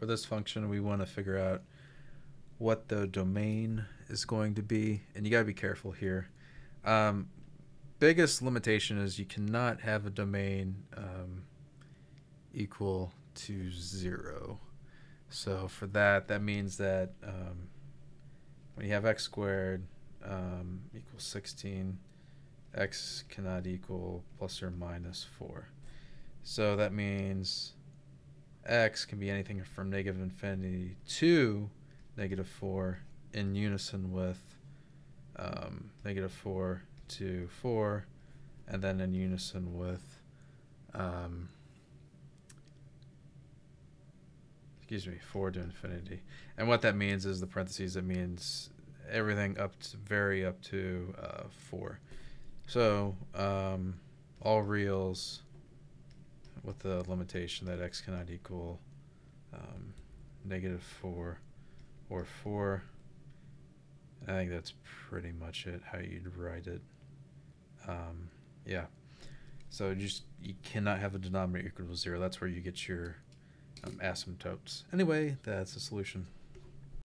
for this function, we want to figure out what the domain is going to be, and you got to be careful here. Um, biggest limitation is you cannot have a domain um, equal to zero. So for that, that means that um, when you have x squared um, equals 16, x cannot equal plus or minus 4. So that means x can be anything from negative infinity to negative 4 in unison with um, negative 4 to 4 and then in unison with um, excuse me 4 to infinity. And what that means is the parentheses it means everything up to very up to uh, 4 so um, all reals with the limitation that x cannot equal um, negative 4 or 4. I think that's pretty much it, how you'd write it. Um, yeah. So just you cannot have a denominator equal to 0. That's where you get your um, asymptotes. Anyway, that's the solution.